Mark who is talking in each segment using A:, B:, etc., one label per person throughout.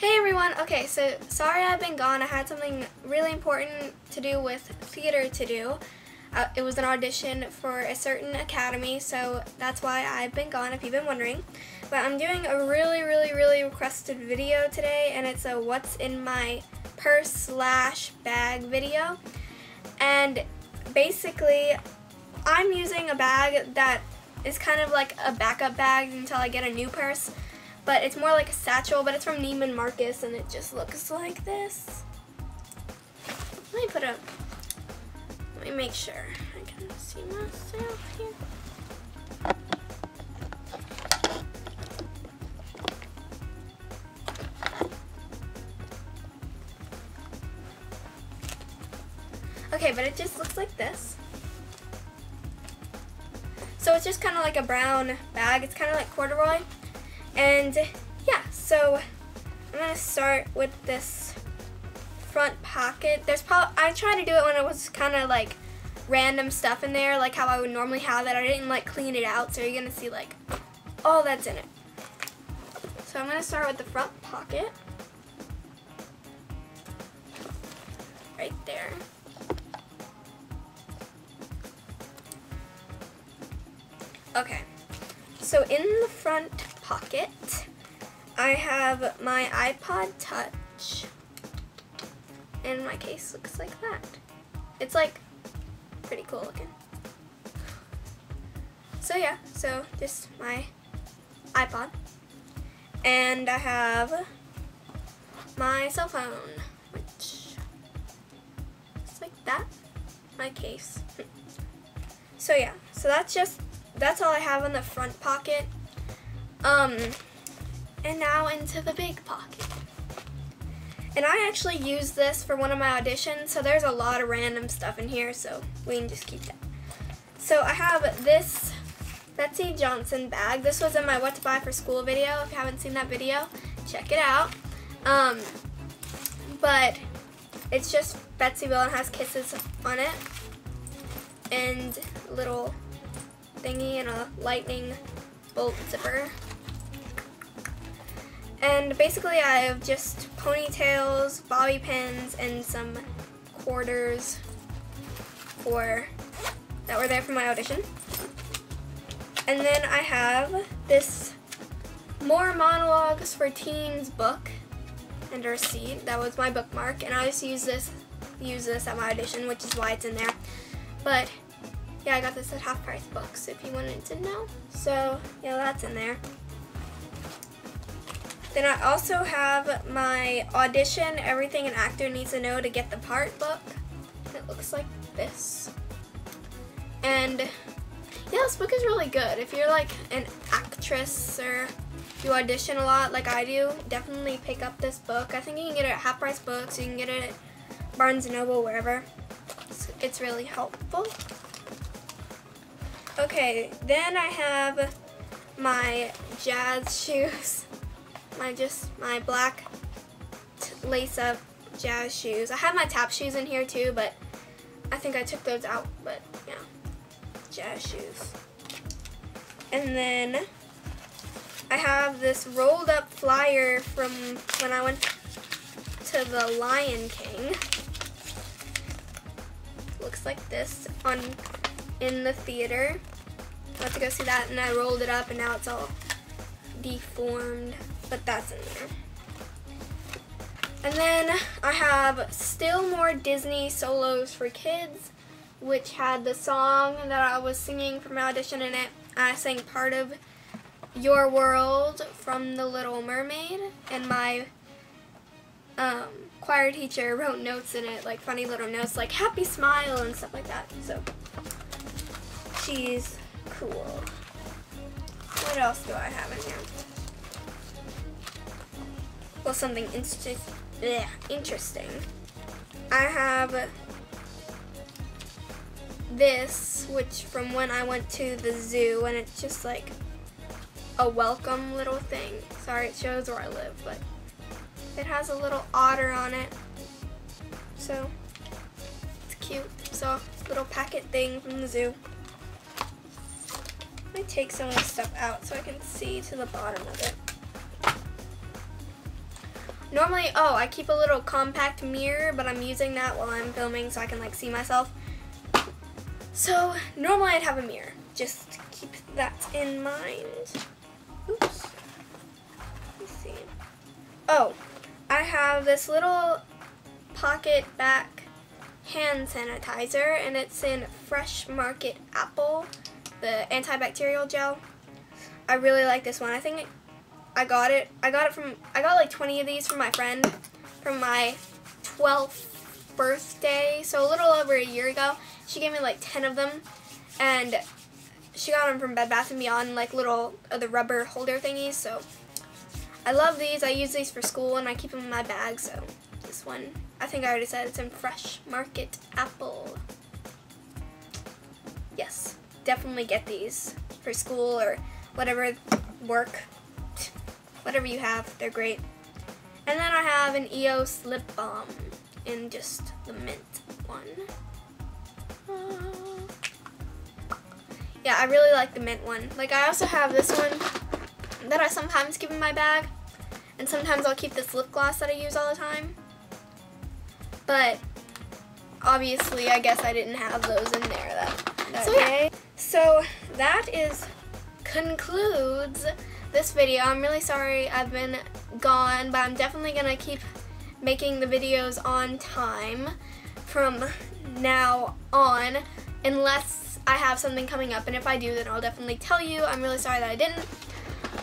A: Hey everyone, okay, so sorry I've been gone. I had something really important to do with theater to do. Uh, it was an audition for a certain academy, so that's why I've been gone if you've been wondering. But I'm doing a really, really, really requested video today, and it's a what's in my purse slash bag video. And basically, I'm using a bag that is kind of like a backup bag until I get a new purse but it's more like a satchel, but it's from Neiman Marcus, and it just looks like this. Let me put a, let me make sure I can see myself here. Okay, but it just looks like this. So it's just kind of like a brown bag. It's kind of like corduroy. And yeah, so I'm gonna start with this front pocket. There's probably, I tried to do it when it was kind of like random stuff in there, like how I would normally have it. I didn't like clean it out, so you're gonna see like all that's in it. So I'm gonna start with the front pocket. Right there. Okay, so in the front pocket, I have my iPod Touch, and my case looks like that. It's like pretty cool looking. So yeah, so just my iPod, and I have my cell phone, which looks like that, my case. So yeah, so that's just that's all I have in the front pocket. Um, and now into the big pocket. And I actually used this for one of my auditions, so there's a lot of random stuff in here, so we can just keep that. So I have this Betsey Johnson bag. This was in my what to buy for school video. If you haven't seen that video, check it out. Um, but it's just Betseyville and has kisses on it. And little thingy and a lightning bolt zipper. And basically I have just ponytails, bobby pins, and some quarters for that were there for my audition. And then I have this More Monologues for Teens book and a receipt. That was my bookmark, and I to use this use this at my audition, which is why it's in there. But yeah, I got this at Half Price Books if you wanted to know. So yeah, that's in there. Then I also have my audition, everything an actor needs to know to get the part book. It looks like this. And yeah, this book is really good. If you're like an actress or you audition a lot like I do, definitely pick up this book. I think you can get it at Half Price Books, you can get it at Barnes & Noble, wherever. It's, it's really helpful. Okay, then I have my jazz shoes my just my black lace up jazz shoes. I have my tap shoes in here too, but I think I took those out, but yeah, jazz shoes. And then I have this rolled up flyer from when I went to the Lion King. Looks like this on in the theater. Went to go see that and I rolled it up and now it's all deformed but that's in there. And then I have still more Disney solos for kids, which had the song that I was singing for my audition in it. I sang part of Your World from The Little Mermaid, and my um, choir teacher wrote notes in it, like funny little notes, like happy smile and stuff like that. So she's cool. What else do I have in here? well, something interesting. I have this, which from when I went to the zoo, and it's just like a welcome little thing. Sorry, it shows where I live, but it has a little otter on it. So, it's cute. So, little packet thing from the zoo. Let me take some of this stuff out so I can see to the bottom of it. normally, oh, I keep a little compact mirror, but I'm using that while I'm filming so I can like see myself. So normally I'd have a mirror. Just keep that in mind. Oops. Let's see. Oh, I have this little pocket back hand sanitizer and it's in Fresh Market Apple, the antibacterial gel. I really like this one. I think I got it. I got it from, I got like 20 of these from my friend from my 12th birthday, so a little over a year ago. She gave me like 10 of them, and she got them from Bed Bath & Beyond, like little, uh, the rubber holder thingies, so I love these. I use these for school, and I keep them in my bag, so this one, I think I already said it's in Fresh Market Apple. Yes, definitely get these for school or whatever work, whatever you have, they're great. And then I have an EOS lip balm in just the mint one. Yeah, I really like the mint one. Like I also have this one that I sometimes keep in my bag. And sometimes I'll keep this lip gloss that I use all the time. But obviously I guess I didn't have those in there that, that so, day. So that is concludes this video. I'm really sorry I've been gone, but I'm definitely gonna keep making the videos on time from now on unless I have something coming up and if I do then I'll definitely tell you. I'm really sorry that I didn't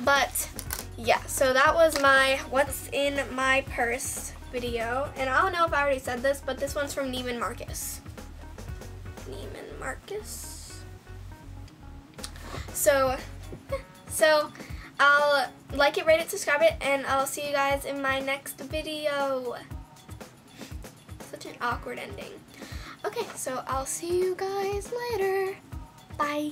A: but yeah so that was my what's in my purse video and I don't know if I already said this but this one's from Neiman Marcus. Neiman Marcus. So so I'll like it, rate it, subscribe it, and I'll see you guys in my next video. Such an awkward ending. Okay, so I'll see you guys later. Bye.